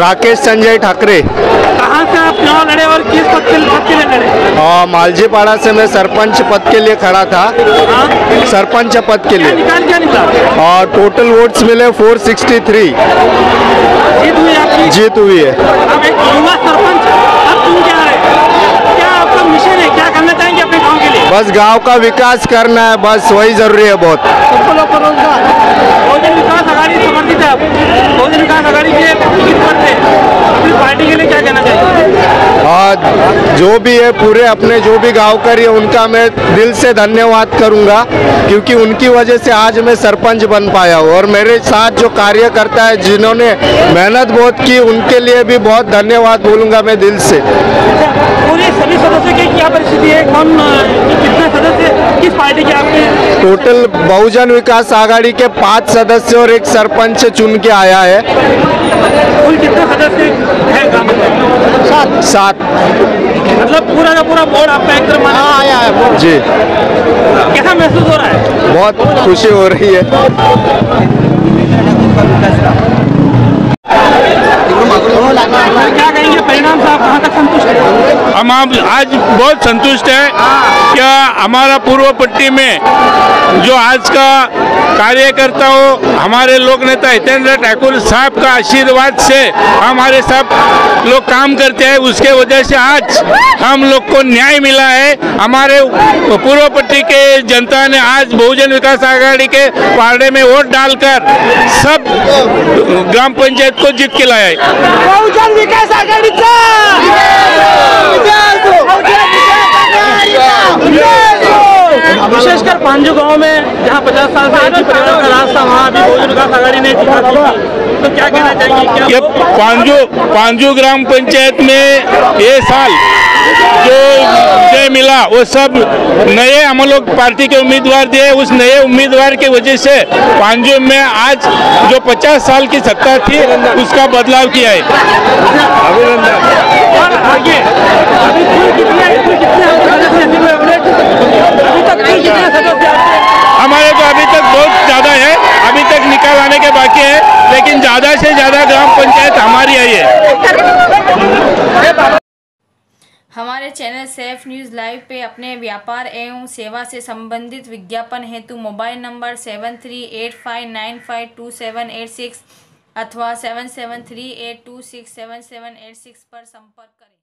राकेश संजय ठाकरे। कहाँ से आप चुनाव लड़े और किस पद के पद के लिए लड़े और मालजीपाड़ा से मैं सरपंच पद के लिए खड़ा था। हाँ सरपंच पद के लिए। निकाल क्या निकला और टोटल वोट्स मिले 463 जीत हुई आपकी। जीत हुई है अब एक युवा सरपंच अब तुम क्या है क्या आपका मिशन है क्या करना चाहेंगे अपने गाँव के लिए बस गाँव का विकास करना है बस वही ज़रूरी है बहुत। सबको लोग को रोज़गार। बहुजन विकास आघाड़ी समर्थित है आप बहुजन विकास आघाड़ी के टिकट पर थे। अपनी पार्टी के लिए क्या कहना चाहिए? और जो भी है पूरे अपने जो भी गाँव करी है उनका मैं दिल से धन्यवाद करूँगा क्योंकि उनकी वजह से आज मैं सरपंच बन पाया हूँ। और मेरे साथ जो कार्यकर्ता है जिन्होंने मेहनत बहुत की उनके लिए भी बहुत धन्यवाद बोलूँगा मैं दिल से। पूरे सभी सदस्यों की क्या परिस्थिति है? कौन किस पार्टी के आपके? टोटल बहुजन विकास आघाड़ी के पाँच सदस्य और एक सरपंच चुन के आया है। कुल कितने सदस्य है सात। सात। मतलब पूरा का पूरा बोर्ड आपका एक तरफ़ आया है जी। कैसा महसूस हो रहा है? बहुत खुशी हो रही है। क्या कहेंगे? परिणाम से आप कहाँ तक संतुष्ट हैं। हम आज बहुत संतुष्ट है क्या हमारा पूर्व पट्टी में जो आज का कार्यकर्ता हो, हमारे लोक नेता हितेंद्र ठाकुर साहब का आशीर्वाद से हमारे सब लोग काम करते हैं, उसके वजह से आज हम लोग को न्याय मिला है। हमारे पूर्व पट्टी के जनता ने आज बहुजन विकास आघाड़ी के पार्टे में वोट डालकर सब ग्राम पंचायत को जीत के लाया है। बहुजन विकास आघाडीचा पांजू गाँव में जहाँ 50 साल से एक ही परिवार का राज था वहाँ अभी बहुजन विकास आघाड़ी ने। तो क्या कहना चाहेंगे ये पांजू पांजू ग्राम पंचायत में ये साल जो विजय मिला वो सब नए हम लोग पार्टी के उम्मीदवार दिए। उस नए उम्मीदवार की वजह से पांजू में आज जो 50 साल की सत्ता थी उसका बदलाव किया है। और आगे अभी कुल कितने कुल कितने सदस्य हैं? अभी तक कुल कितने सदस्य हैं? हमारे तो अभी तक बहुत ज़्यादा है अभी तक निकाल आने के बाकी है लेकिन ज़्यादा से ज़्यादा ग्राम पंचायत हमारी आई है हमारे चैनल सेफ़ न्यूज़ लाइव पे अपने व्यापार एवं सेवा से संबंधित विज्ञापन हेतु mobile number seven three eight five nine five two seven eight six अथवा seven seven three eight two six seven seven eight six पर संपर्क करें।